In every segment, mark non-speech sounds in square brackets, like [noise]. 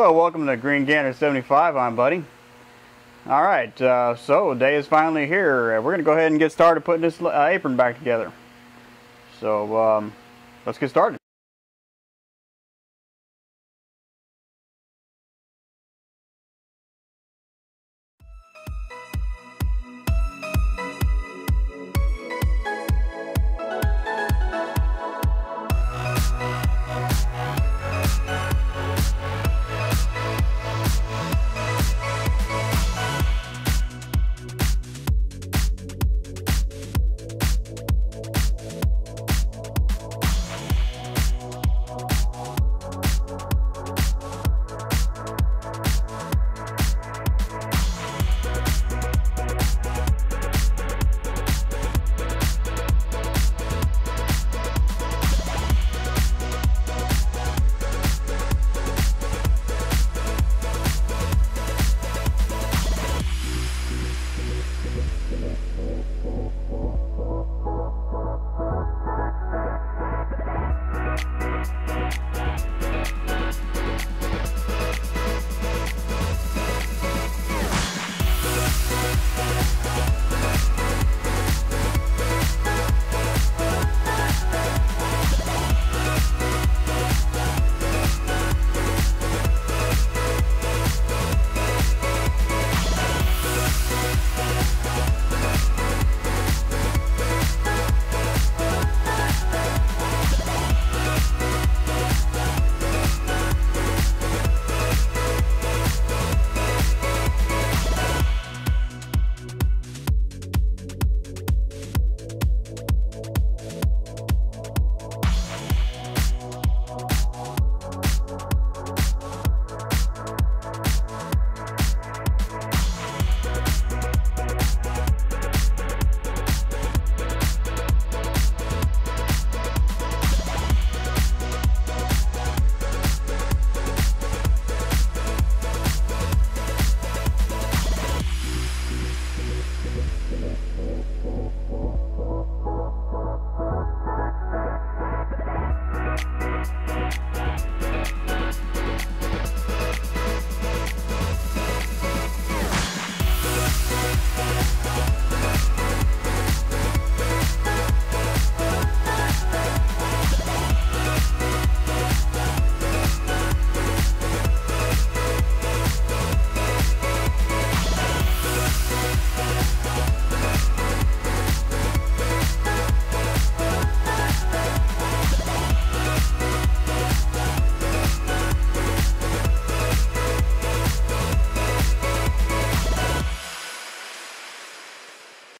Hello, welcome to Green Gander 75. I'm Buddy. All right, uh, so day is finally here. Uh, we're going to go ahead and get started putting this uh, apron back together. So um, let's get started.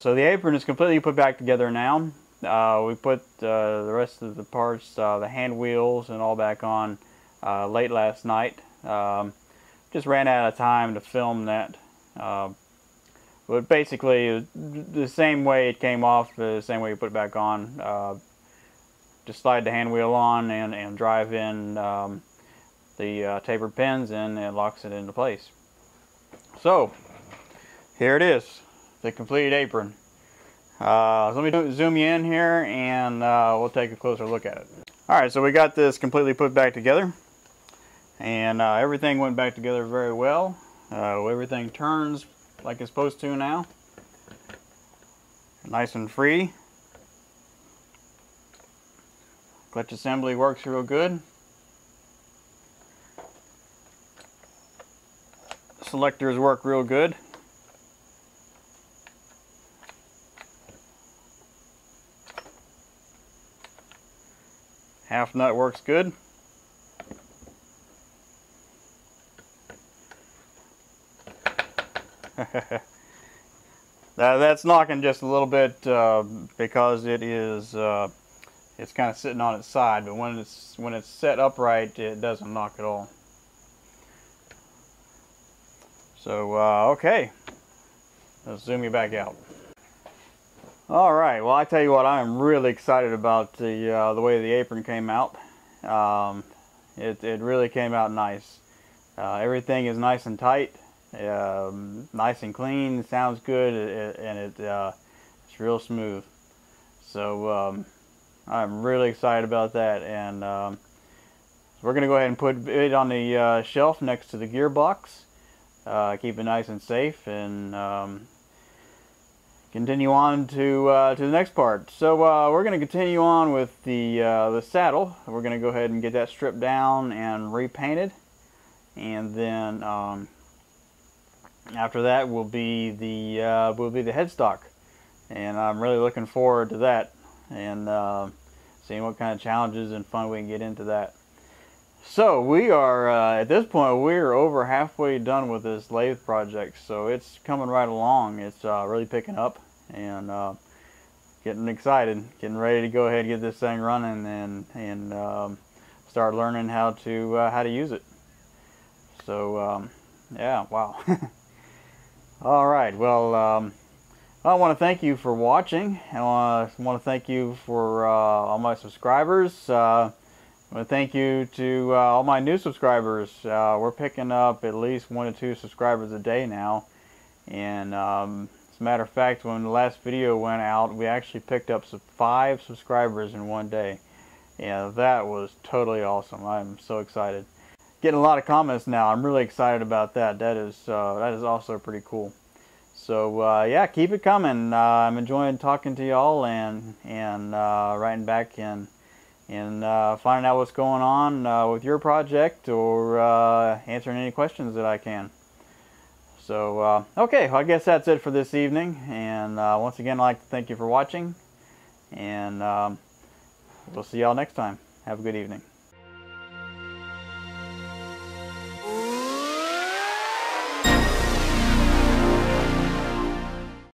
So the apron is completely put back together now. Uh, we put uh, the rest of the parts, uh, the hand wheels and all back on uh, late last night. Um, just ran out of time to film that. Uh, but basically, the same way it came off, the same way you put it back on. Uh, just slide the hand wheel on and, and drive in um, the tapered pins and it locks it into place. So, here it is the completed apron. Uh, so let me zoom you in here and uh, we'll take a closer look at it. Alright, so we got this completely put back together. And uh, everything went back together very well. Uh, everything turns like it's supposed to now. Nice and free. Clutch assembly works real good. Selectors work real good. Half nut works good. [laughs] that's knocking just a little bit uh, because it is uh, it's kind of sitting on its side but when it's when it's set upright it doesn't knock at all. So uh, okay. Let's zoom you back out all right, well I tell you what, I am really excited about the uh, the way the apron came out. Um, it, it really came out nice. Uh, everything is nice and tight, um, nice and clean, sounds good, it, and it uh, it's real smooth. So um, I'm really excited about that, and um, we're going to go ahead and put it on the uh, shelf next to the gearbox. Uh, keep it nice and safe and um, continue on to uh, to the next part. So uh, we're going to continue on with the uh, the saddle. We're going to go ahead and get that stripped down and repainted, and then um, after that will be the uh, will be the headstock, and I'm really looking forward to that and uh, seeing what kind of challenges and fun we can get into that. So we are, uh, at this point, we're over halfway done with this lathe project. So it's coming right along. It's uh, really picking up and uh, getting excited, getting ready to go ahead and get this thing running and, and um, start learning how to, uh, how to use it. So um, yeah, wow. [laughs] All right, well, um, I want to thank you for watching. I want to thank you for uh, all my subscribers. To thank you to uh, all my new subscribers. Uh, we're picking up at least one to two subscribers a day now. And um, as a matter of fact, when the last video went out, we actually picked up five subscribers in one day. Yeah, that was totally awesome. I'm so excited. Getting a lot of comments now. I'm really excited about that. That is uh, that is also pretty cool. So uh, yeah, keep it coming. Uh, I'm enjoying talking to y'all and and uh, writing back and and uh, finding out what's going on uh, with your project or uh, answering any questions that I can. So, uh, okay, well, I guess that's it for this evening. And uh, once again, I'd like to thank you for watching. And um, we'll see y'all next time. Have a good evening.